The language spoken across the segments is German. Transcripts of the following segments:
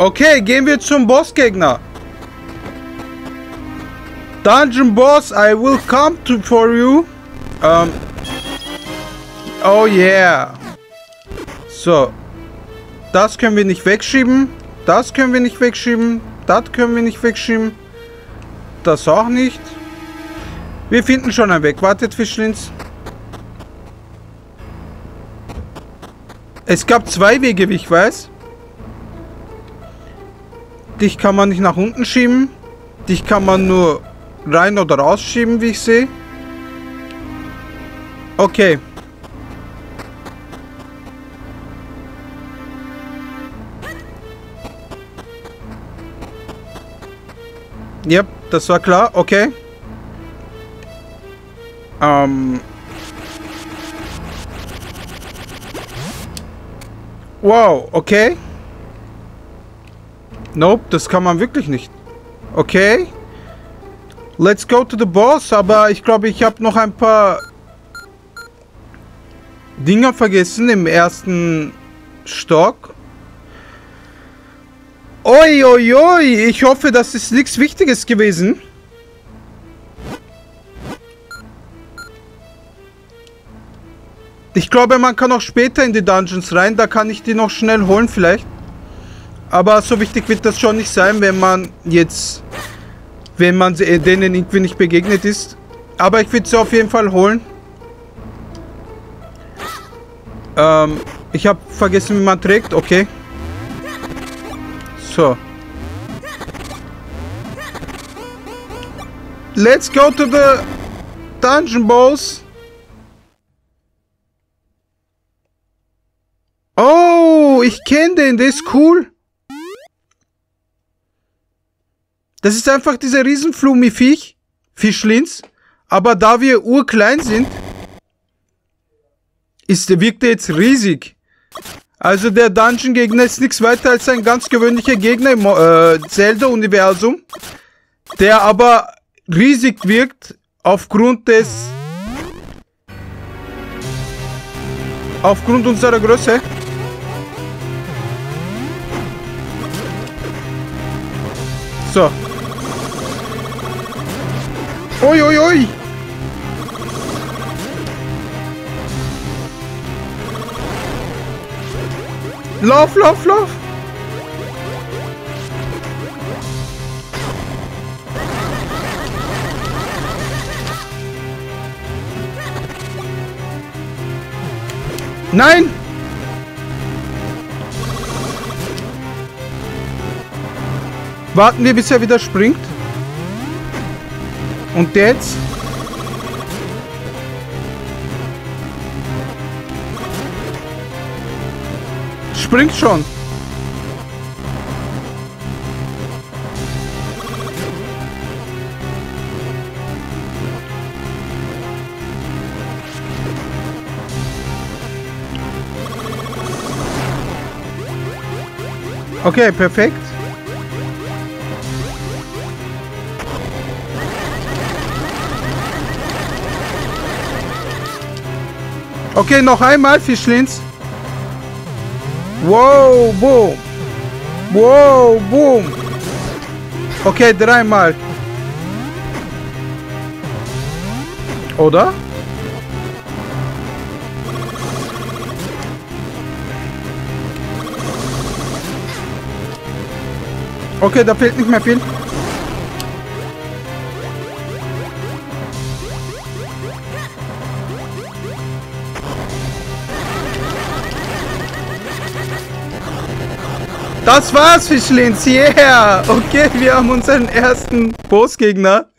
Okay, gehen wir zum Bossgegner. Dungeon Boss, I will come to for you. Ähm. Oh yeah. So. Das können wir nicht wegschieben. Das können wir nicht wegschieben. Das können wir nicht wegschieben. Das auch nicht. Wir finden schon einen Weg. Wartet, Fischlins. Es gab zwei Wege, wie ich weiß. Dich kann man nicht nach unten schieben. Dich kann man nur rein oder rausschieben, wie ich sehe. Okay. Yep, das war klar. Okay. Ähm. Wow, okay. Nope, das kann man wirklich nicht. Okay. Let's go to the boss, aber ich glaube, ich habe noch ein paar Dinger vergessen im ersten Stock. Oi, oi, oi, ich hoffe, das ist nichts Wichtiges gewesen. Ich glaube, man kann auch später in die Dungeons rein, da kann ich die noch schnell holen vielleicht. Aber so wichtig wird das schon nicht sein, wenn man jetzt wenn man denen irgendwie nicht begegnet ist. Aber ich würde sie auf jeden Fall holen. Ähm, ich habe vergessen, wie man trägt. Okay. So. Let's go to the dungeon boss. Oh, ich kenne den, der ist cool. Das ist einfach dieser Riesenflumi-Viech. Fischlins. Aber da wir urklein sind, ist, wirkt er jetzt riesig. Also der Dungeon-Gegner ist nichts weiter als ein ganz gewöhnlicher Gegner im äh, Zelda-Universum. Der aber riesig wirkt aufgrund des... Aufgrund unserer Größe. So. Oi, oi, oi! Lauf, lauf, lauf! Nein! Warten wir, bis er wieder springt. Und jetzt? Springt schon. Okay, perfekt. Okay, noch einmal, Fischlins. Wow, boom. Wow, boom. Okay, dreimal. Oder? Okay, da fehlt nicht mehr viel. Das war's, Fischlins. Yeah. Okay, wir haben unseren ersten Bossgegner.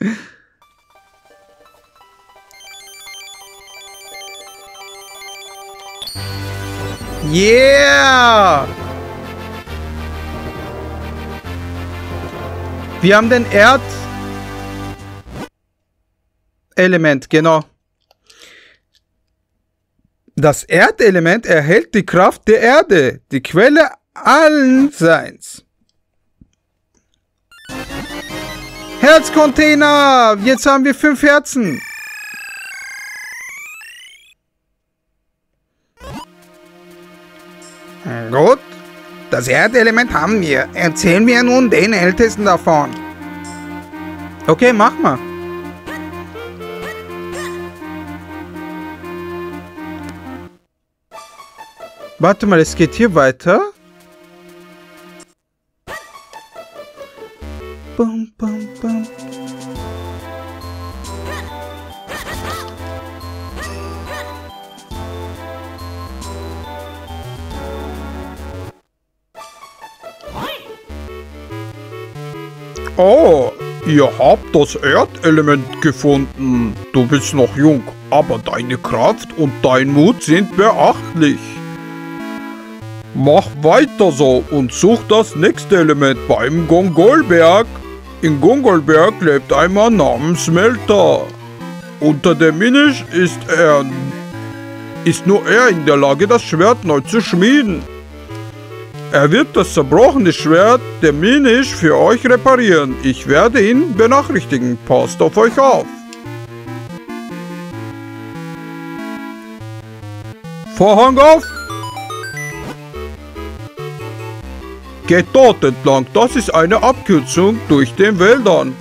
Yeah. Wir haben den Erd... Element, genau. Das Erdelement erhält die Kraft der Erde, die Quelle allen Seins. Herzcontainer! Jetzt haben wir fünf Herzen. Gut. Das Erdelement haben wir. Erzählen wir nun den Ältesten davon. Okay, mach mal. Warte mal, es geht hier weiter. Oh, ihr habt das Erdelement gefunden. Du bist noch jung, aber deine Kraft und dein Mut sind beachtlich. Mach weiter so und such das nächste Element beim Gongolberg. In Gongolberg lebt ein Mann namens Melter. Unter dem Minisch ist er ist nur er in der Lage, das Schwert neu zu schmieden. Er wird das zerbrochene Schwert der Minisch für euch reparieren. Ich werde ihn benachrichtigen. Passt auf euch auf. Vorhang auf! Geht dort entlang, das ist eine Abkürzung durch den Wäldern.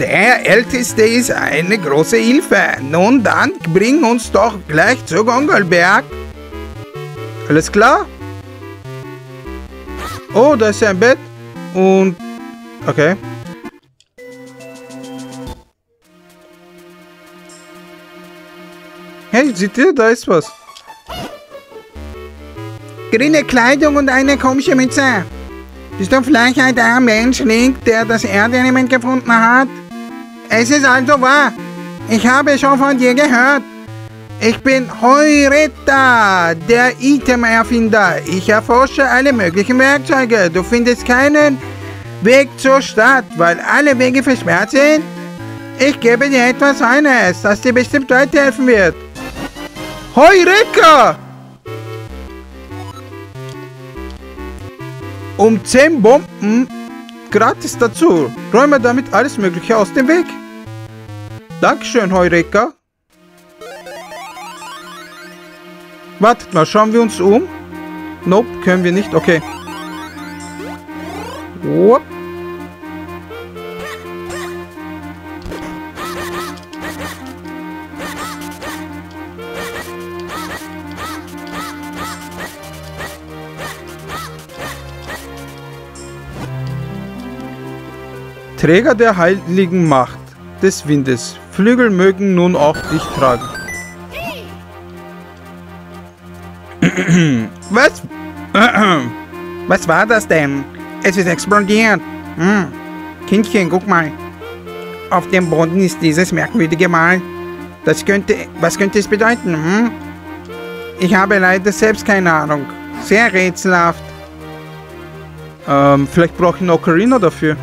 Der Älteste ist eine große Hilfe. Nun dann, bring uns doch gleich zu Gongelberg. Alles klar? Oh, da ist ja ein Bett. Und... Okay. Hey, seht ihr? Da ist was. Grüne Kleidung und eine komische Mütze. Bist du vielleicht ein der Mensch, Link, der das Erdelement gefunden hat? Es ist also wahr. Ich habe schon von dir gehört. Ich bin Heureta, der Item-Erfinder. Ich erforsche alle möglichen Werkzeuge. Du findest keinen Weg zur Stadt, weil alle Wege versperrt sind. Ich gebe dir etwas Feines, das dir bestimmt weiterhelfen wird. Heureka! Um 10 Bomben gratis dazu. Räume damit alles Mögliche aus dem Weg. Dankeschön, Heureka. Wartet mal, schauen wir uns um. Nope, können wir nicht. Okay. Whoop. Träger der heiligen Macht des Windes. Flügel mögen nun auch dich tragen. Was? Was war das denn? Es ist explodiert. Hm. Kindchen, guck mal. Auf dem Boden ist dieses merkwürdige Mal. Das könnte... Was könnte es bedeuten? Hm? Ich habe leider selbst keine Ahnung. Sehr rätselhaft. Ähm, vielleicht brauche ich eine Ocarina dafür.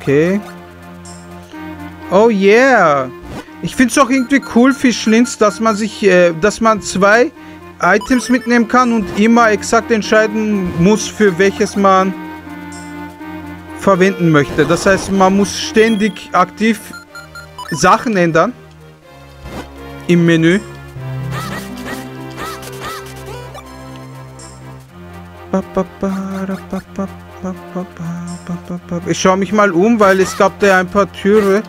Okay. Oh yeah. Ich finde es auch irgendwie cool, Fischlins, dass man sich, äh, dass man zwei Items mitnehmen kann und immer exakt entscheiden muss, für welches man verwenden möchte. Das heißt, man muss ständig aktiv Sachen ändern im Menü. Ich schaue mich mal um, weil es gab da ein paar Türe.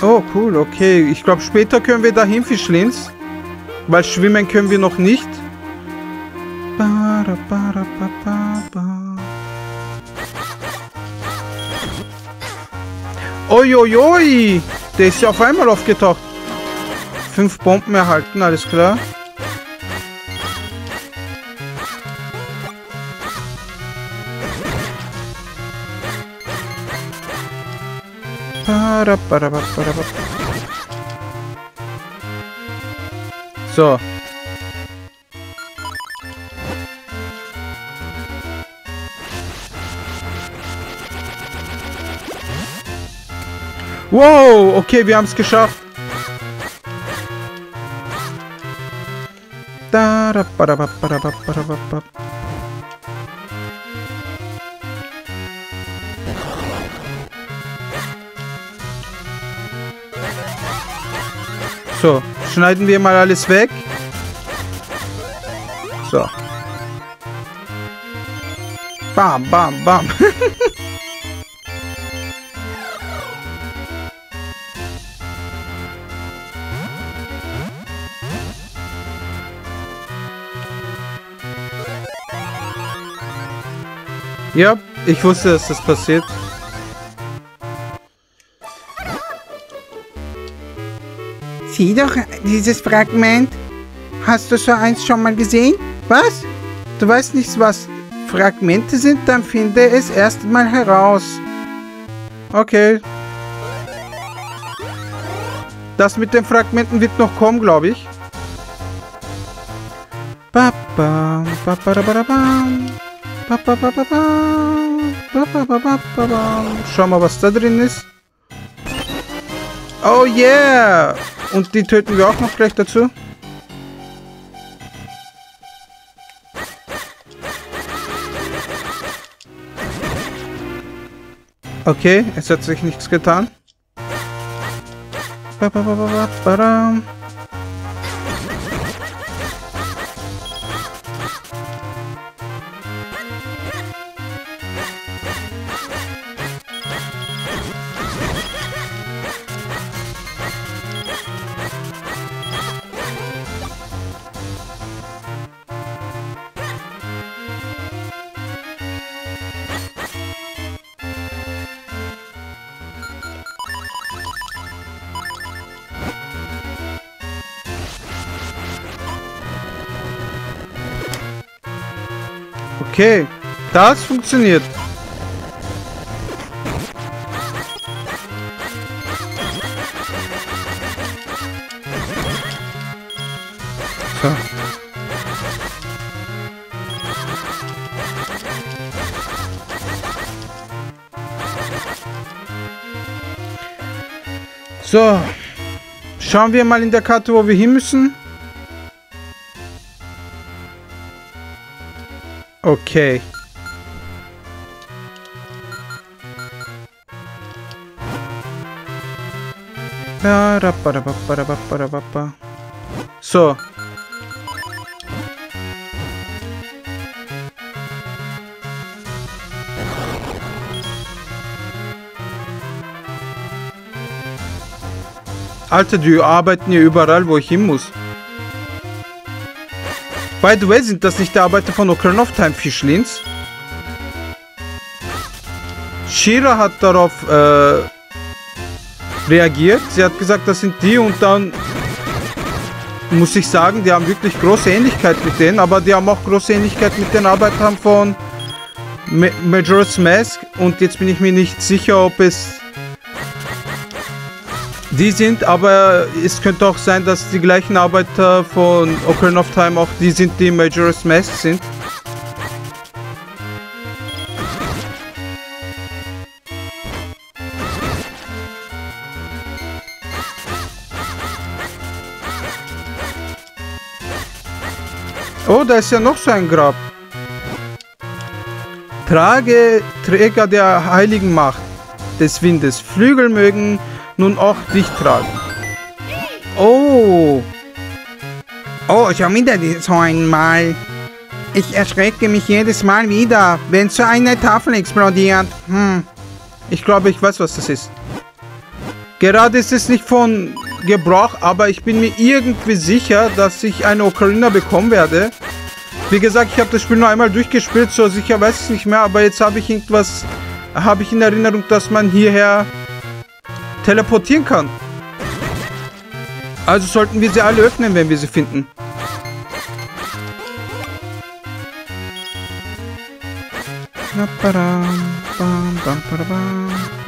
Oh, cool, okay. Ich glaube, später können wir dahin, Fischlins. Weil schwimmen können wir noch nicht. Uiuiui, der ist ja auf einmal aufgetaucht. Fünf Bomben erhalten, alles klar. So. Wow, okay, wir haben es geschafft. Da, da, ba, da, ba, da, ba, ba, ba, ba. So, schneiden wir mal alles weg. So. Bam, bam, bam. ja, ich wusste, dass das passiert. Sieh doch dieses Fragment. Hast du so eins schon mal gesehen? Was? Du weißt nicht, was Fragmente sind? Dann finde es erst mal heraus. Okay. Das mit den Fragmenten wird noch kommen, glaube ich. Schau mal, was da drin ist. Oh yeah! Und die töten wir auch noch gleich dazu. Okay, es hat sich nichts getan. Ba, ba, ba, Okay, das funktioniert. So. So. Schauen wir mal in der Karte, wo wir hin müssen. Okay. So. Alter, die arbeiten hier überall, wo ich hin muss. By the way, sind das nicht die Arbeiter von Ocarina of Time Fischlins? Shira hat darauf äh, reagiert. Sie hat gesagt, das sind die und dann muss ich sagen, die haben wirklich große Ähnlichkeit mit denen, aber die haben auch große Ähnlichkeit mit den Arbeitern von Majora's Mask und jetzt bin ich mir nicht sicher, ob es die sind, aber es könnte auch sein, dass die gleichen Arbeiter von Ocarina of Time auch die sind, die Majora's Mask sind. Oh, da ist ja noch so ein Grab. Trage Träger der heiligen Macht des Windes. Flügel mögen nun auch dich tragen. Oh. Oh, schon wieder so einmal. Ich erschrecke mich jedes Mal wieder, wenn so eine Tafel explodiert. Hm. Ich glaube, ich weiß, was das ist. Gerade ist es nicht von Gebrauch, aber ich bin mir irgendwie sicher, dass ich eine Ocarina bekommen werde. Wie gesagt, ich habe das Spiel nur einmal durchgespielt, so sicher weiß ich es nicht mehr, aber jetzt habe ich irgendwas, habe ich in Erinnerung, dass man hierher teleportieren kann. Also sollten wir sie alle öffnen, wenn wir sie finden. Bam, bam, bam, bam.